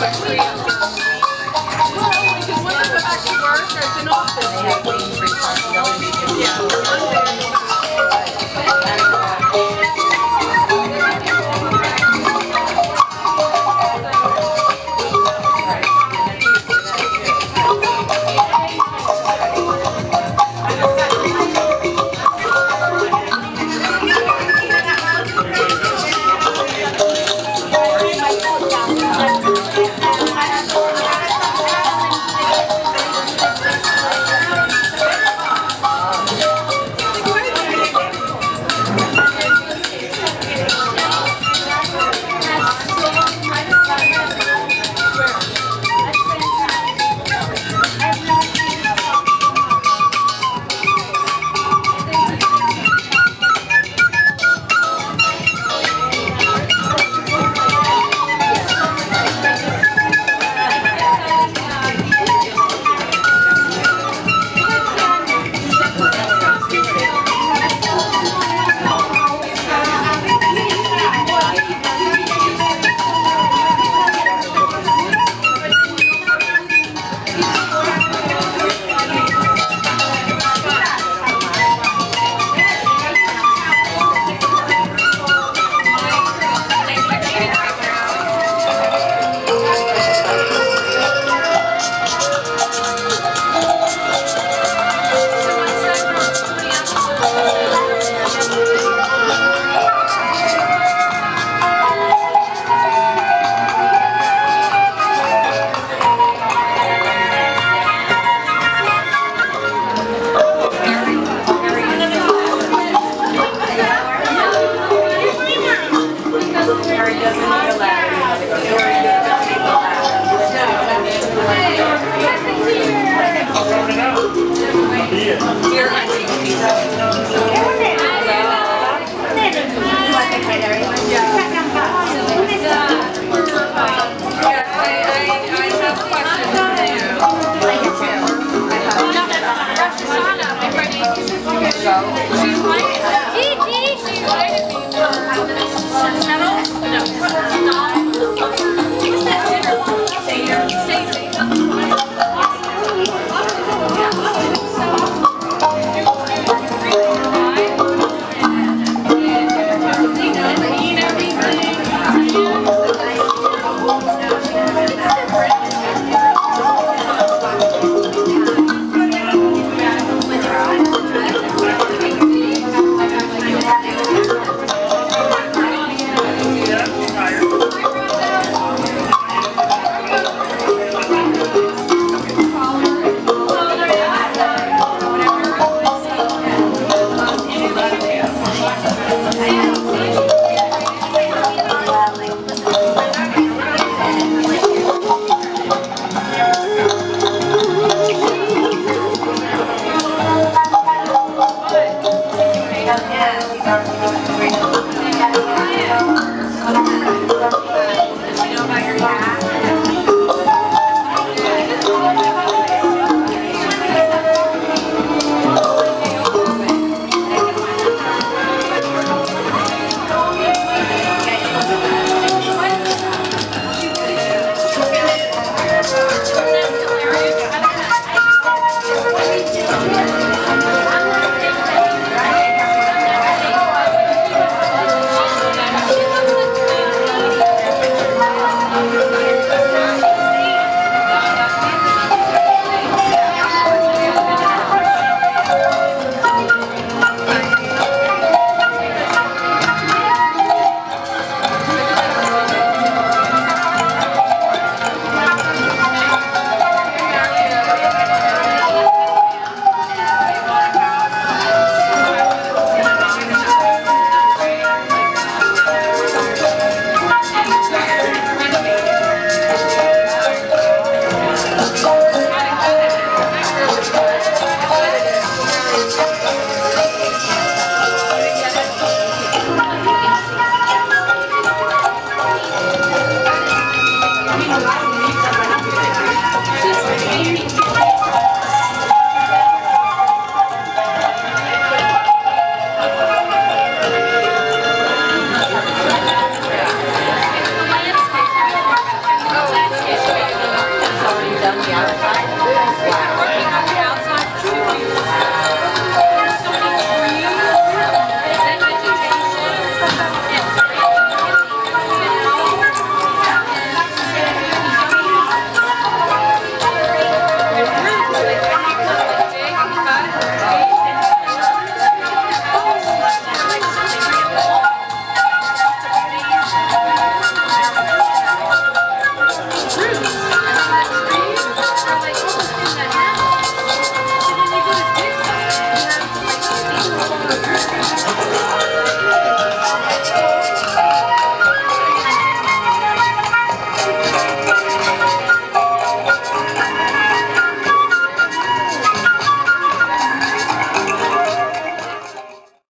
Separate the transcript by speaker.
Speaker 1: because once I go back to work, there's an office. Yeah. No.